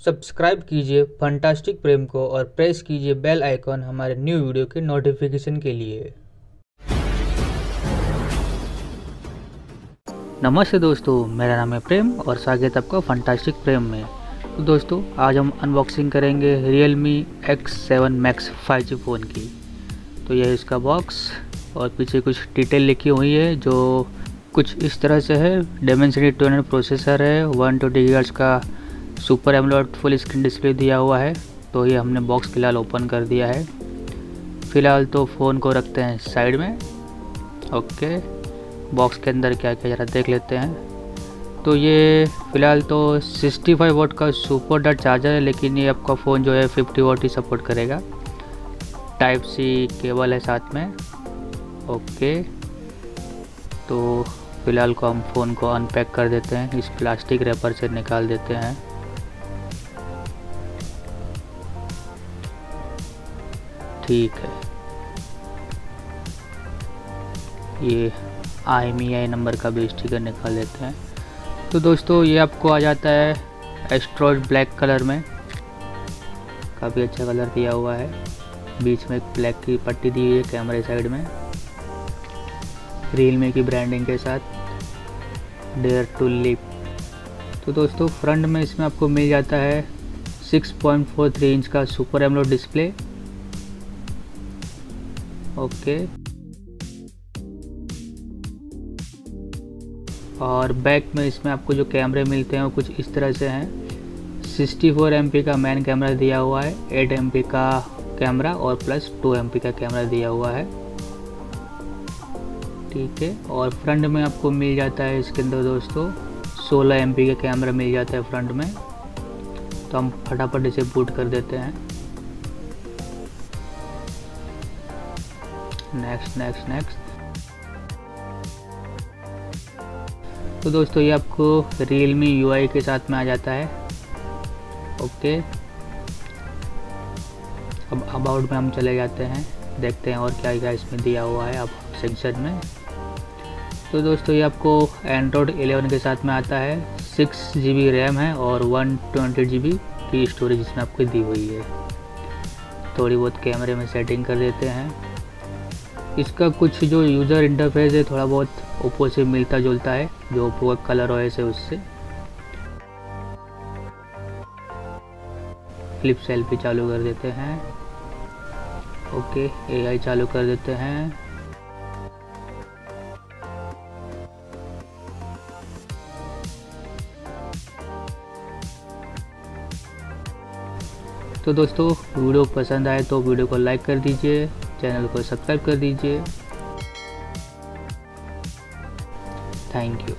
Subscribe कीजिए fantastic प्रेम को और प्रेस कीजिए बेल आइकॉन हमारे न्यू वीडियो के नोटिफिकेशन के लिए। नमस्ते दोस्तों, मेरा नाम है प्रेम और स्वागत आपका फंटास्टिक प्रेम में। तो दोस्तों, आज हम अनबॉक्सिंग करेंगे Realme X seven max five G phone की। तो यह इसका बॉक्स और पीछे कुछ डिटेल लिखी हुई है जो कुछ इस तरह से है। डेमेंसिटी टू प्रोसेसर है वन ट्वेंटी का super AMOLED full screen display दिया हुआ है तो ये हमने बॉक्स फ़िलहाल ओपन कर दिया है। फ़िलहाल तो फ़ोन को रखते हैं साइड में। ओके बॉक्स के अंदर क्या क्या ज़रा देख लेते हैं। तो ये फ़िलहाल तो 65 फाइव वोट का सुपर डट चार्जर है, लेकिन ये आपका फ़ोन जो है 50 वोट ही सपोर्ट करेगा। टाइप सी केबल है साथ में। ओके तो फ़िलहाल को हम फ़ोन को अनपैक कर देते हैं, इस प्लास्टिक रेपर से निकाल देते हैं। ठीक है। ये आई नंबर का भी स्टिकर निकाल लेते हैं। तो दोस्तों, ये आपको आ जाता है एस्ट्रोज ब्लैक कलर में। काफ़ी अच्छा कलर दिया हुआ है। बीच में एक ब्लैक की पट्टी दी हुई है कैमरे साइड में। रियलमी की ब्रांडिंग के साथ। डेयर टू लिप तो दोस्तों फ्रंट में इसमें आपको मिल जाता है 6.43 इंच का सुपर एमलोड डिस्प्ले ओके। और बैक में इसमें आपको जो कैमरे मिलते हैं वो कुछ इस तरह से हैं। 64 फोर का मैन कैमरा दिया हुआ है 8 एम का कैमरा और प्लस 2 एम का कैमरा दिया हुआ है। ठीक है, और फ्रंट में आपको मिल जाता है इसके अंदर दोस्तों 16 एम का कैमरा मिल जाता है फ्रंट में। तो हम फटाफट इसे बूट कर देते हैं। नेक्स्ट नेक्स्ट नेक्स्ट तो दोस्तों, ये आपको रियल मी यू के साथ में आ जाता है। ओके अब अबाउट में हम चले जाते हैं। देखते हैं और क्या क्या इसमें दिया हुआ है अब सेक्शन में। तो दोस्तों, ये आपको एंड्रॉयड 11 के साथ में आता है। सिक्स जी बी रैम है और वन ट्वेंटी जी बी की स्टोरेज इसमें आपको दी हुई है। थोड़ी बहुत कैमरे में सेटिंग कर देते हैं। इसका कुछ जो यूज़र इंटरफेस है, थोड़ा बहुत ओप्पो से मिलता जुलता है, जो ओप्पो का कलर ओएस है उससे। फ्लिप सेल्फी चालू कर देते हैं। ओके एआई चालू कर देते हैं। तो दोस्तों, वीडियो पसंद आए तो वीडियो को लाइक कर दीजिए। चैनल को सब्सक्राइब कर दीजिए। Thank you.